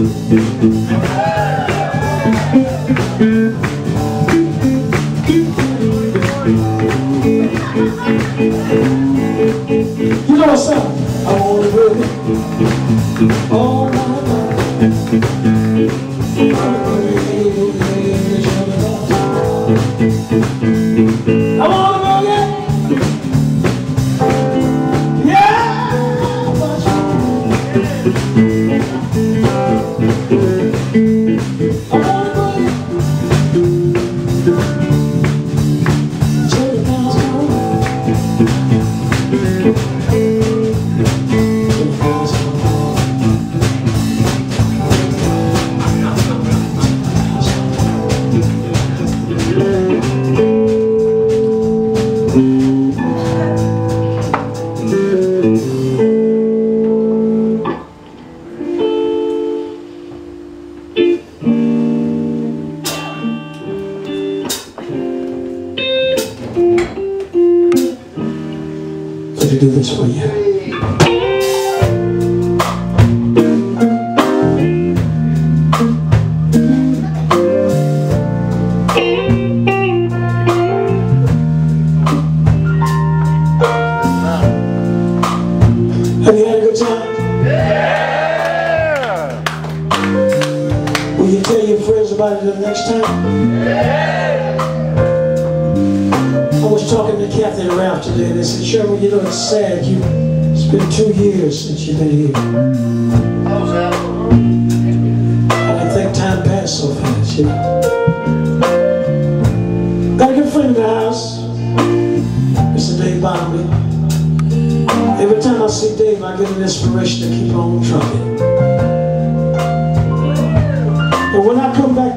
You know what's up? I wanna go. Oh. to do this for you. Time? I was talking to Kathy and Ralph today, and they said, Sherman, you know, it's sad. You, it's been two years since you've been here. I think time passed so fast, you know. Got a good friend in the house, Mr. Dave Bombay. Every time I see Dave, I get an inspiration to keep on trucking.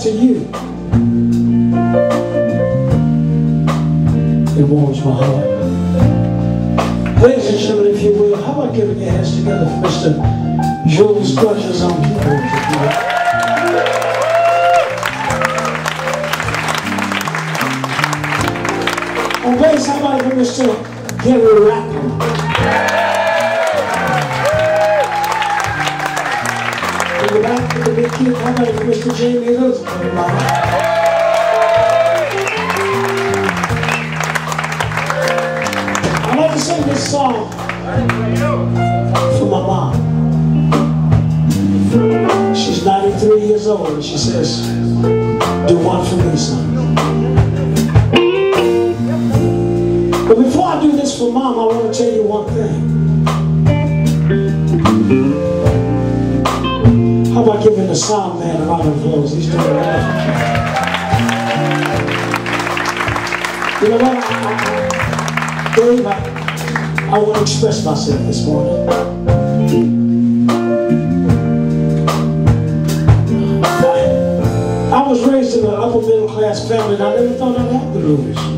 To you, it warms my heart. Ladies and gentlemen, if you will, how about giving your hands together for Mr. Jules Crutches on keyboard? if you will. On bass, how about for Mr. Gary Rackman? For Mr. Jamie? I'd like to sing this song for my mom. She's 93 years old, and she says, do one for me, son. But before I do this for mom, I want to tell you one thing. How about giving the sound man a round of applause? He's doing job. You know what? I, Dave, I, I want to express myself this morning. I, was raised in an upper middle class family and I never thought I'd have the blues.